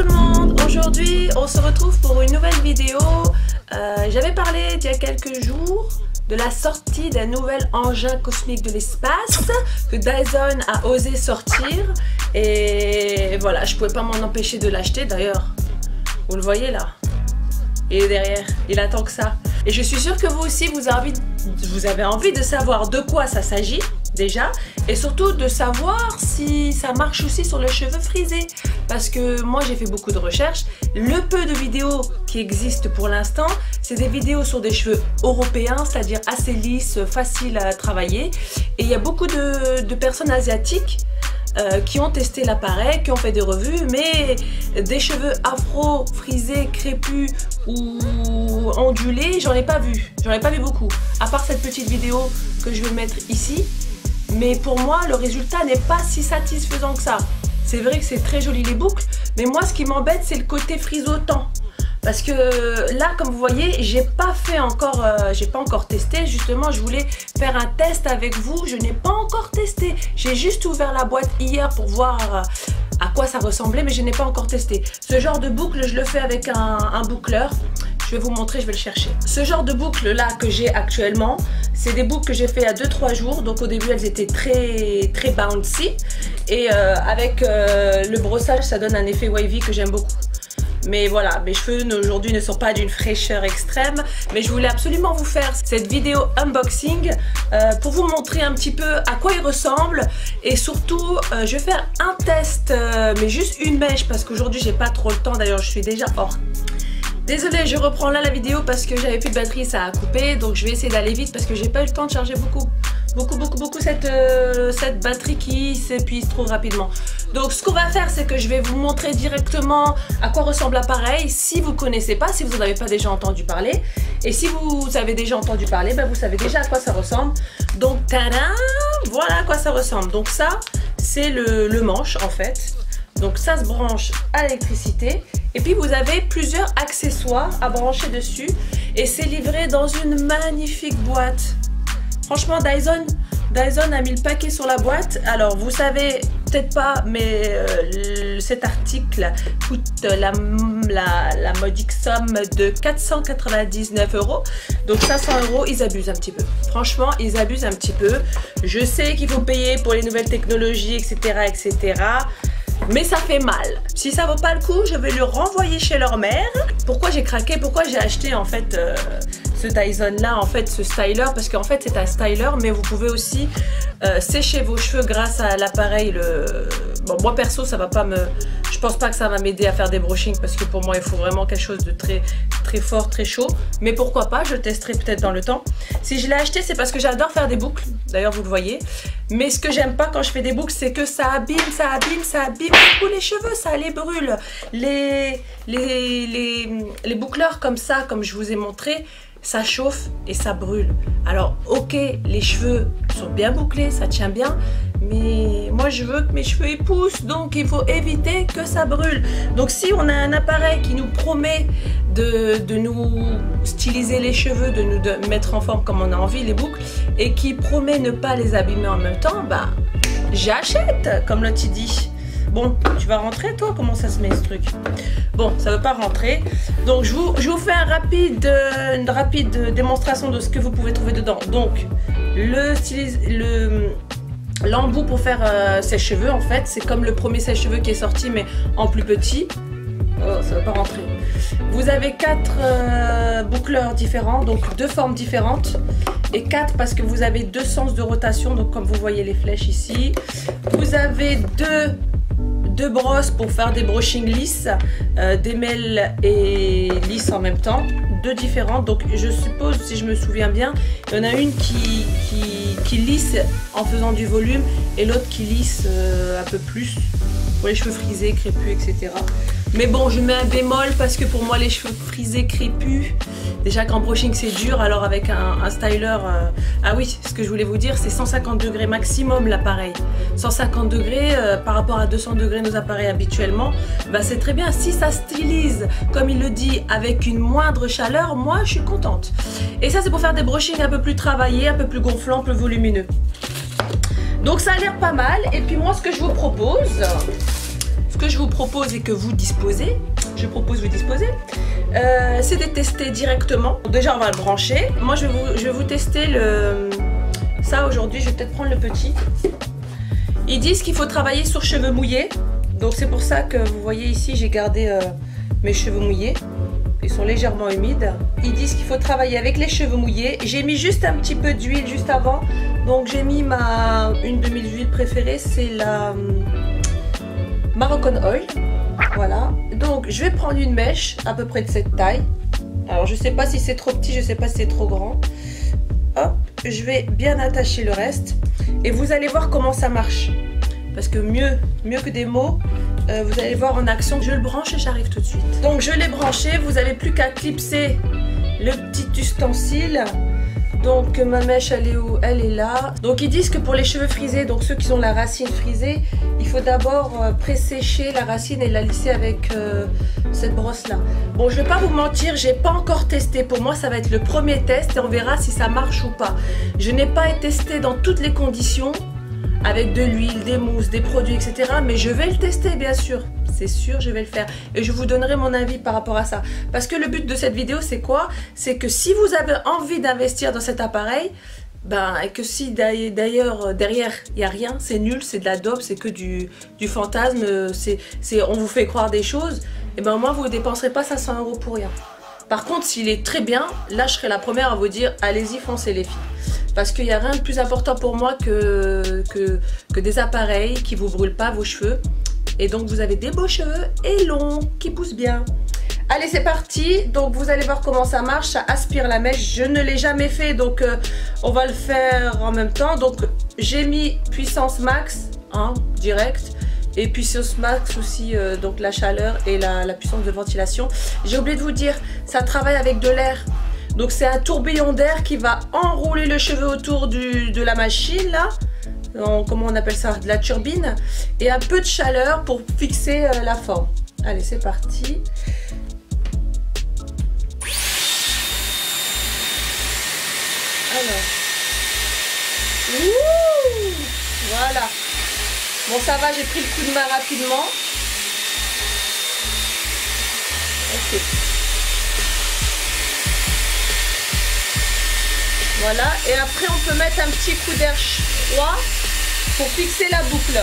tout le monde, aujourd'hui on se retrouve pour une nouvelle vidéo. Euh, j'avais parlé il y a quelques jours de la sortie d'un nouvel engin cosmique de l'espace que Dyson a osé sortir et voilà, je pouvais pas m'en empêcher de l'acheter d'ailleurs. Vous le voyez là Il est derrière, il attend que ça. Et je suis sûre que vous aussi vous avez envie, vous avez envie de savoir de quoi ça s'agit et surtout de savoir si ça marche aussi sur les cheveux frisés parce que moi j'ai fait beaucoup de recherches le peu de vidéos qui existent pour l'instant c'est des vidéos sur des cheveux européens c'est-à-dire assez lisses faciles à travailler et il y a beaucoup de, personnes asiatiques euh, qui ont testé l'appareil, qui ont fait des revues, mais des cheveux afro, frisés, crépus ou ondulés, j'en ai pas vu. J'en ai pas vu beaucoup. À part cette petite vidéo que je vais mettre ici, mais pour moi, le résultat n'est pas si satisfaisant que ça. C'est vrai que c'est très joli les boucles, mais moi, ce qui m'embête, c'est le côté frisotant. Parce que là, comme vous voyez, j'ai pas fait encore, euh, pas encore testé. Justement, je voulais faire un test avec vous. Je n'ai pas encore testé. J'ai juste ouvert la boîte hier pour voir euh, à quoi ça ressemblait, mais je n'ai pas encore testé. Ce genre de boucle, je le fais avec un boucleur. Je vais vous montrer, je vais le chercher. Ce genre de boucle là que j'ai actuellement, c'est des boucles que j'ai fait à 2-3 jours. Donc au début, elles étaient très très bouncy. Et euh, avec euh, le brossage, ça donne un effet wavy que j'aime beaucoup. Mais voilà, mes cheveux aujourd'hui ne sont pas d'une fraîcheur extrême. Mais je voulais absolument vous faire cette vidéo unboxing euh, pour vous montrer un petit peu à quoi ils ressemblent. Et surtout, je vais faire un test, mais juste une mèche parce qu'aujourd'hui j'ai pas trop le temps. D'ailleurs, je suis déjà hors Désolée, je reprends là la vidéo parce que j'avais plus de batterie, ça a coupé. Donc je vais essayer d'aller vite parce que j'ai pas eu le temps de charger beaucoup, beaucoup, beaucoup, beaucoup cette, euh, batterie qui s'épuise trop rapidement. Donc ce qu'on va faire, c'est que je vais vous montrer directement à quoi ressemble l'appareil. Si vous connaissez pas, si vous n'en avez pas déjà entendu parler. Et si vous avez déjà entendu parler, ben vous savez déjà à quoi ça ressemble. Donc tadam, voilà à quoi ça ressemble. Donc ça, c'est le manche en fait. Donc ça se branche à l'électricité. Et puis vous avez plusieurs accessoires à brancher dessus. Et c'est livré dans une magnifique boîte. Franchement, Dyson, Dyson a mis le paquet sur la boîte. Alors, vous savez peut-être pas, mais euh, cet article coûte la, la, modique somme de 499 euros. Donc 500 euros, ils abusent un petit peu. Franchement, ils abusent un petit peu. Je sais qu'il faut payer pour les nouvelles technologies, etc., etc mais ça fait mal. Si ça vaut pas le coup, je vais le renvoyer chez leur mère. Pourquoi j'ai craqué? Pourquoi j'ai acheté en fait euh, ce Dyson là, en fait ce styler Parce qu'en fait c'est un styler, mais vous pouvez aussi euh, sécher vos cheveux grâce à l'appareil. Bon, moi perso, ça va pas me je pense pas que ça va m'aider à faire des brushings parce que pour moi il faut vraiment quelque chose de très très fort, très chaud. Mais pourquoi pas, je testerai peut-être dans le temps. Si je l'ai acheté, c'est parce que j'adore faire des boucles. D'ailleurs, vous le voyez. Mais ce que j'aime pas quand je fais des boucles, c'est que ça abîme, ça abîme, ça abîme beaucoup les cheveux, ça les brûle. Les, les, les, les boucleurs comme ça, comme je vous ai montré, ça chauffe et ça brûle. Alors ok, les cheveux sont bien bouclés, ça tient bien, mais moi je veux que mes cheveux poussent, donc il faut éviter que ça brûle. Donc si on a un appareil qui nous promet de, nous styliser les cheveux, de nous mettre en forme comme on a envie, les boucles, et qui promet ne pas les abîmer en même temps, bah j'achète, comme l'autre dit. Bon, tu vas rentrer toi? Comment ça se met ce truc? Bon, ça veut pas rentrer. Donc je vous, fais rapide, une rapide démonstration de ce que vous pouvez trouver dedans. Donc, le, le l'embout pour faire euh, sèche-cheveux en fait, c'est comme le premier sèche-cheveux qui est sorti mais en plus petit. Oh, ça va pas rentrer. Vous avez quatre euh, boucleurs différents, donc deux formes différentes. Et quatre parce que vous avez deux sens de rotation, donc comme vous voyez les flèches ici. Vous avez deux deux brosses pour faire des brushings lisses, euh, des mêles et lisses en même temps, deux différentes. Donc je suppose, si je me souviens bien, il y en a une qui, qui, lisse en faisant du volume et l'autre qui lisse euh, un peu plus pour les cheveux frisés, crépus, etc. Mais bon, je mets un bémol parce que pour moi, les cheveux frisés, crépus, déjà qu'en brushing c'est dur, alors avec un, styler, euh, ah oui, ce que je voulais vous dire, c'est 150 degrés maximum l'appareil. 150 degrés euh, par rapport à 200 degrés nos appareils habituellement, bah c'est très bien. Si ça stylise, comme il le dit, avec une moindre chaleur, moi je suis contente. Et ça c'est pour faire des brushings un peu plus travaillés, un peu plus gonflants, plus volumineux. Donc ça a l'air pas mal. Et puis moi ce que je vous propose, ce que je vous propose et que vous disposez, je propose vous disposer, euh, c'est de tester directement. Déjà, on va le brancher. Moi, je vais vous, je vais vous tester le... Ça, aujourd'hui, je vais peut-être prendre le petit. Ils disent qu'il faut travailler sur cheveux mouillés. Donc, c'est pour ça que vous voyez ici, j'ai gardé euh, mes cheveux mouillés. Ils sont légèrement humides. Ils disent qu'il faut travailler avec les cheveux mouillés. J'ai mis juste un petit peu d'huile juste avant. Donc, j'ai mis ma une de mes huiles préférées. C'est la hum, Moroccan Oil. Voilà. Donc, je vais prendre une mèche à peu près de cette taille. Alors, je sais pas si c'est trop petit, je sais pas si c'est trop grand. Hop, je vais bien attacher le reste. Et vous allez voir comment ça marche. Parce que mieux, mieux que des mots, euh, vous allez voir en action. Je le branche et j'arrive tout de suite. Donc, je l'ai branché. Vous n'avez plus qu'à clipser le petit ustensile donc ma mèche elle est où? Elle est là. Donc ils disent que pour les cheveux frisés, donc ceux qui ont la racine frisée, faut d'abord euh, présécher la racine et la lisser avec euh, cette brosse là. Bon je vais pas vous mentir, j'ai pas encore testé. Pour moi ça va être le premier test et on verra si ça marche ou pas. Je n'ai pas testé dans toutes les conditions avec de l'huile, des mousses, des produits, etc. Mais je vais le tester bien sûr c'est sûr, je vais le faire. Et je vous donnerai mon avis par rapport à ça. Parce que le but de cette vidéo, c'est quoi? C'est que si vous avez envie d'investir dans cet appareil, ben, et que si d'ailleurs euh, derrière il n'y a rien, c'est nul, c'est de la dope, c'est que du, fantasme, c'est on vous fait croire des choses, et ben moi vous ne dépenserez pas 500 euros pour rien. Par contre, s'il est très bien, là je serai la première à vous dire allez-y, foncez les filles. Parce qu'il n'y a rien de plus important pour moi que, que, que des appareils qui vous brûlent pas vos cheveux et donc vous avez des beaux cheveux et longs qui poussent bien. Allez c'est parti, donc vous allez voir comment ça marche, ça aspire la mèche, je ne l'ai jamais fait donc euh, on va le faire en même temps. Donc j'ai mis puissance max, hein, direct, et puissance max aussi, euh, donc la chaleur et la, puissance de ventilation. J'ai oublié de vous dire, ça travaille avec de l'air. Donc c'est un tourbillon d'air qui va enrouler le cheveu autour du, de la machine là comment on appelle ça, de la turbine, et un peu de chaleur pour fixer euh, la forme. Allez, c'est parti. Bon, ça va, j'ai pris le coup de main rapidement. Ok. Voilà, et après on peut mettre un petit coup d'air froid pour fixer la boucle.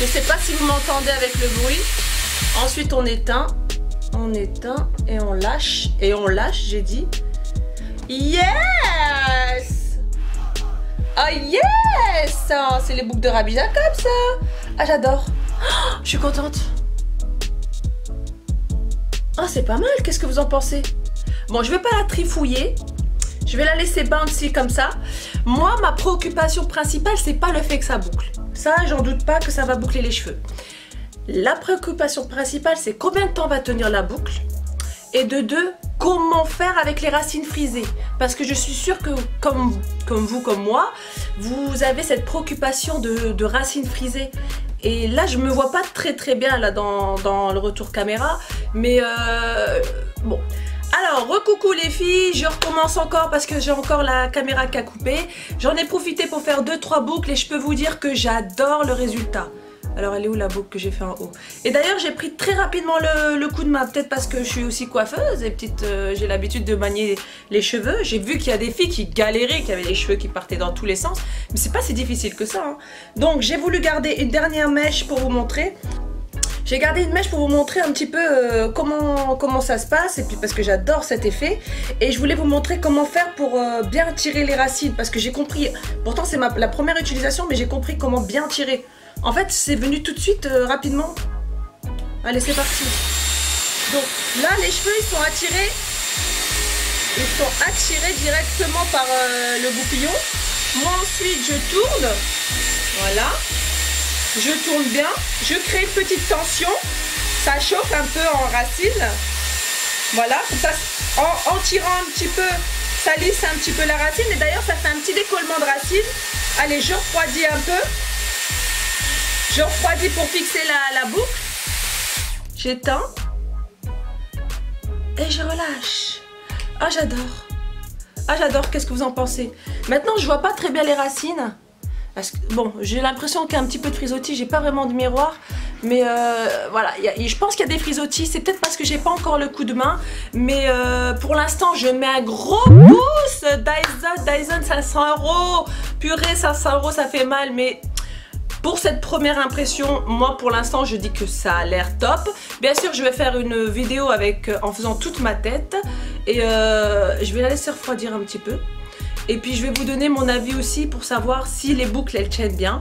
Je ne sais pas si vous m'entendez avec le bruit. Ensuite, on éteint, on éteint et on lâche. Et on lâche, j'ai dit. Yes Ah yes oh, C'est les boucles de Rabbi comme ça Ah, j'adore oh, Je suis contente Ah, c'est pas mal, qu'est-ce que vous en pensez? Bon, je vais pas la trifouiller. Je vais la laisser bouncy comme ça. Moi, ma préoccupation principale, c'est pas le fait que ça boucle. Ça, j'en doute pas que ça va boucler les cheveux. La préoccupation principale, c'est combien de temps va tenir la boucle? Et de deux, comment faire avec les racines frisées? Parce que je suis sûre que, comme, vous, comme moi, vous avez cette préoccupation de, racines frisées. Et là, je me vois pas très très bien là dans, dans le retour caméra. Mais euh, bon, alors, recoucou les filles, je recommence encore parce que j'ai encore la caméra qui a coupé. J'en ai profité pour faire 2-3 boucles et je peux vous dire que j'adore le résultat. Alors elle est où la boucle que j'ai fait en haut? Et d'ailleurs j'ai pris très rapidement le, coup de main, peut-être parce que je suis aussi coiffeuse et petite, euh, j'ai l'habitude de manier les cheveux. J'ai vu qu'il y a des filles qui galéraient, qui avaient les cheveux qui partaient dans tous les sens. Mais c'est pas si difficile que ça. Hein. Donc j'ai voulu garder une dernière mèche pour vous montrer. J'ai gardé une mèche pour vous montrer un petit peu euh, comment, ça se passe et puis parce que j'adore cet effet et je voulais vous montrer comment faire pour euh, bien tirer les racines parce que j'ai compris, pourtant c'est la première utilisation mais j'ai compris comment bien tirer. En fait c'est venu tout de suite euh, rapidement. Allez c'est parti. Donc là les cheveux ils sont attirés, ils sont attirés directement par le goupillon. Moi ensuite je tourne, voilà. Je tourne bien, je crée une petite tension, ça chauffe un peu en racine, voilà, ça, en, tirant un petit peu, ça lisse un petit peu la racine, et d'ailleurs ça fait un petit décollement de racine, allez je refroidis un peu, je refroidis pour fixer la, boucle, j'étends, et je relâche, ah j'adore, ah j'adore, qu'est-ce que vous en pensez? Maintenant je vois pas très bien les racines, bon, j'ai l'impression qu'il y a un petit peu de frisottis, j'ai pas vraiment de miroir. Mais euh, voilà, je pense qu'il y a des frisottis. C'est peut-être parce que j'ai pas encore le coup de main. Mais euh, pour l'instant, je mets un gros pouce. Dyson, Dyson 500 euros. Purée, 500 euros, ça fait mal. Mais pour cette première impression, moi pour l'instant je dis que ça a l'air top. Bien sûr je vais faire une vidéo avec en faisant toute ma tête et je vais la laisser refroidir un petit peu. Et puis je vais vous donner mon avis aussi pour savoir si les boucles elles tiennent bien.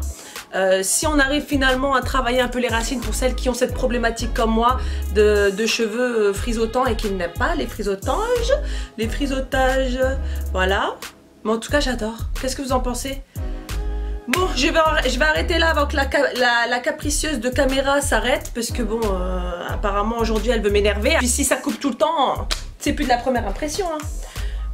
Euh, si on arrive finalement à travailler un peu les racines pour celles qui ont cette problématique comme moi de, cheveux euh, frisotants et qui n'aiment pas les frisotages, les frisotages, voilà. Mais en tout cas j'adore. Qu'est-ce que vous en pensez? Bon, je vais, arrêter là avant que la, capricieuse de caméra s'arrête parce que bon, euh, apparemment aujourd'hui elle veut m'énerver. Puis si ça coupe tout le temps, c'est plus de la première impression. Hein.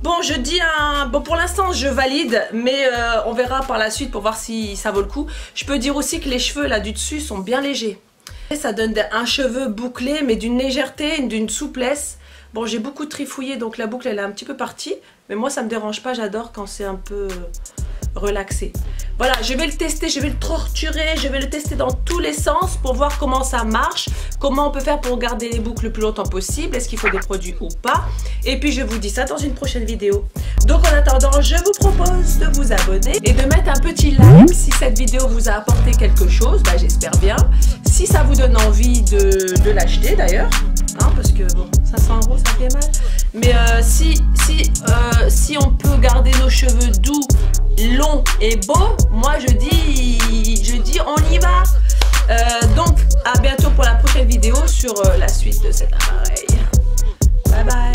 Bon, je dis un... Bon, pour l'instant, je valide, mais euh, on verra par la suite pour voir si ça vaut le coup. Je peux dire aussi que les cheveux, là, du dessus, sont bien légers. Ça donne un cheveu bouclé, mais d'une légèreté, d'une souplesse. Bon, j'ai beaucoup trifouillé, donc la boucle, elle est un petit peu partie. Mais moi, ça me dérange pas, j'adore quand c'est un peu relaxé. Voilà, je vais le tester, je vais le torturer, je vais le tester dans tous les sens pour voir comment ça marche, comment on peut faire pour garder les boucles le plus longtemps possible, est-ce qu'il faut des produits ou pas. Et puis je vous dis ça dans une prochaine vidéo. Donc en attendant, je vous propose de vous abonner et de mettre un petit like si cette vidéo vous a apporté quelque chose, bah, j'espère bien. Si ça vous donne envie de, l'acheter d'ailleurs, hein, parce que bon, 500 euros ça fait mal. Mais euh, si, si, euh, si on peut garder nos cheveux doux long et beau, moi je dis, je dis on y va. Euh, donc à bientôt pour la prochaine vidéo sur la suite de cet appareil. Bye bye